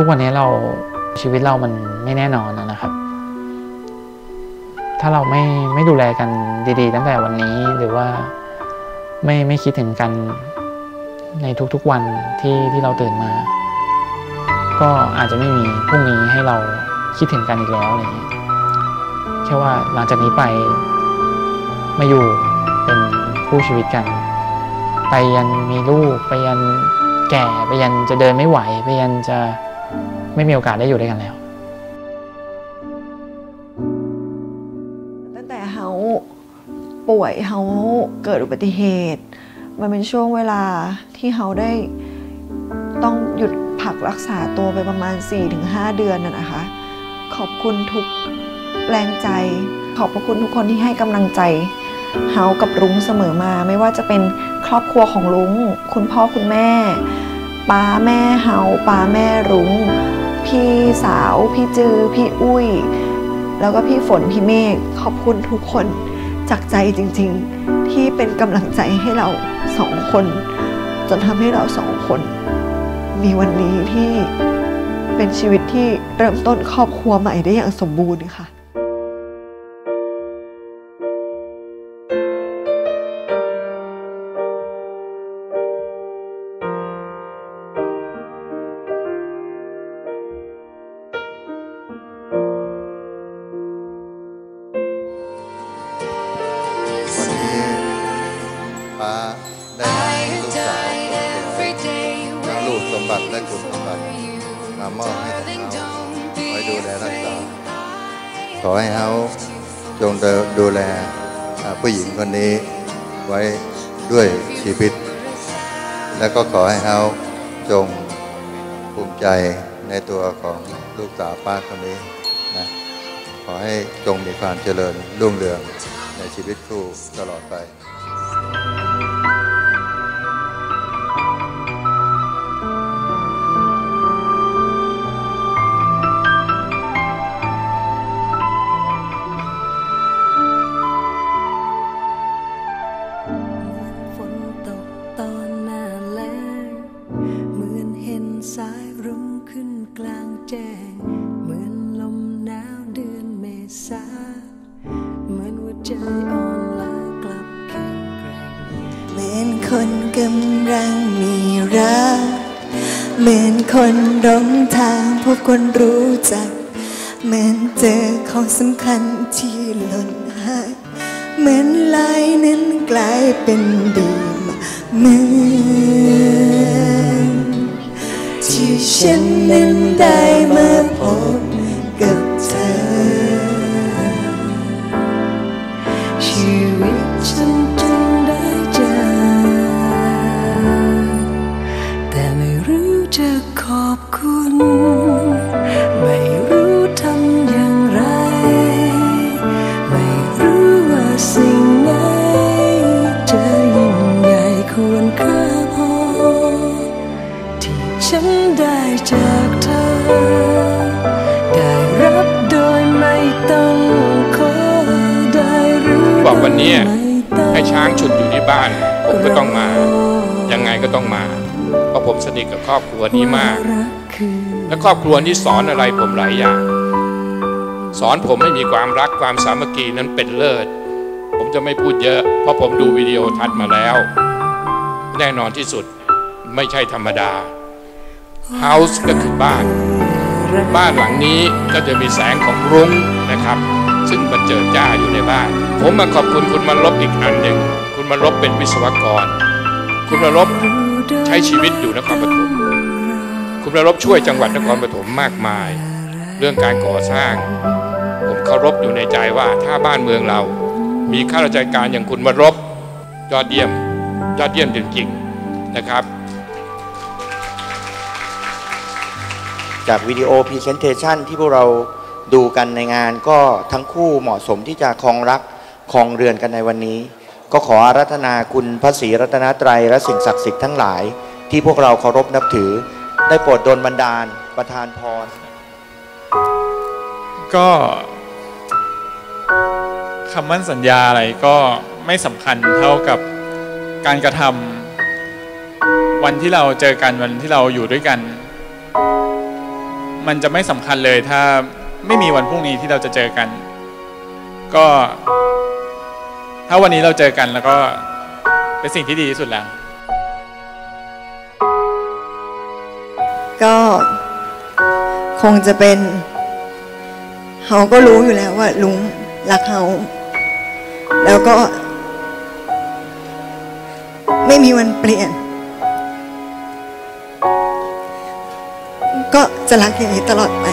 ทุกวันนี้เราชีวิตเรามันไม่แน่นอนนะครับ ถ้าเราไม่ไม่ดูแลกันดี ๆ ตั้งแต่วันนี้หรือว่าไม่ไม่คิดถึงกันในทุกๆวันที่ที่เราตื่นมา ก็อาจจะไม่มีพรุ่งนี้ให้เราคิดถึงกันอีกแล้วอะไรเงี้ยแค่ว่าหลังจากนี้ไปมาอยู่เป็นคู่ชีวิตกัน ไปยันมีลูก ไปยันแก่ ไปยันจะเดินไม่ไหว ไปยันจะ ไม่มีโอกาสได้อยู่ด้วยกันแล้ว ตั้งแต่เฮาป่วยเฮาเกิดอุบัติเหตุ มันเป็นช่วงเวลาที่เฮาได้ต้องหยุดพักรักษาตัวไปประมาณ 4-5 เดือนน่ะนะคะ ขอบคุณทุกแรงใจ ขอบพระคุณทุกคนที่ให้กำลังใจเฮากับรุ้งเสมอมา ไม่ว่าจะเป็นครอบครัวของรุ้ง คุณพ่อคุณแม่ป้าแม่เฮาป้าแม่รุ้ง พี่สาว พี่จือ พี่อุ้ย แล้วก็พี่ฝนพี่เมฆขอบคุณทุกคนจากใจจริง ๆ ที่เป็นกำลังใจให้เราสองคน จนทำให้เราสองคน มีวันนี้ที่เป็นชีวิตที่เริ่มต้นครอบครัวใหม่ได้อย่างสมบูรณ์ค่ะ บัติและคุณสมบัติมามอบให้กับเขาไว้ดูแลรักษา ขอให้เขาจงดูแลผู้หญิงคนนี้ไว้ด้วยชีวิต และก็ขอให้เขาจงภูมิใจในตัวของลูกสาวป้าคนนี้นะขอให้จงมีความเจริญรุ่งเรืองในชีวิตคู่ตลอดไป รัก เหมือนคนหลงทางพบคนรู้จัก เหมือนเจอของสำคัญที่หล่นหายเหมือนลายนั้นกลายเป็นดีมเหมือนที่ฉันนั้นได้มาพบ บอกวันนี้ให้ช้างฉุดอยู่ที่บ้าน ผมก็ต้องมา ยังไงก็ต้องมา เพราะผมสนิทกับครอบครัวนี้มาก และครอบครัวนี้สอนอะไรผมหลายอย่าง สอนผมให้มีความรักความสามัคคีนั้นเป็นเลิศ ผมจะไม่พูดเยอะ เพราะผมดูวิดีโอทัศน์มาแล้ว แน่นอนที่สุดไม่ใช่ธรรมดา House ก็คือบ้าน บ้านหลังนี้ก็จะมีแสงของรุ้งนะครับ ซึ่งมันเจิดจ้าอยู่ในบ้าน ผมมาขอบคุณคุณมาลบอีกอันหนึ่ง คุณมาลบเป็นวิศวกร คุณมาลบใช้ชีวิตอยู่นครปฐมคุณมาลบช่วยจังหวัดนครปฐมมากมาย เรื่องการก่อสร้าง ผมเคารพอยู่ในใจว่าถ้าบ้านเมืองเรา มีข้าราชการอย่างคุณมารบยอดเยี่ยมยอดเยี่ยมจริงๆนะครับจากวิดีโอ presentation ที่พวกเรา ดูกันในงานก็ทั้งคู่เหมาะสมที่จะครองรักครองเรือนกันในวันนี้ ก็ขออาราธนาคุณพระศรีรัตนตรัยและสิ่งศักดิ์สิทธิ์ทั้งหลาย ที่พวกเราเคารพนับถือ ได้โปรดดลบันดาลประทานพร ก็คำมั่นสัญญาอะไรก็ไม่สำคัญเท่ากับการกระทำวันที่เราเจอกันวันที่เราอยู่ด้วยกัน มันจะไม่สำคัญเลยถ้า ไม่มีวันพรุ่งนี้ที่เราจะเจอกัน ก็ ถ้าวันนี้เราเจอกันแล้วก็เป็นสิ่งที่ดีที่สุดแล้ว ก็คงจะเป็นเฮาก็รู้อยู่แล้วว่าลุงรักเฮาแล้วก็ ไม่มีวันเปลี่ยน ก็จะรักอย่างนี้ตลอดไป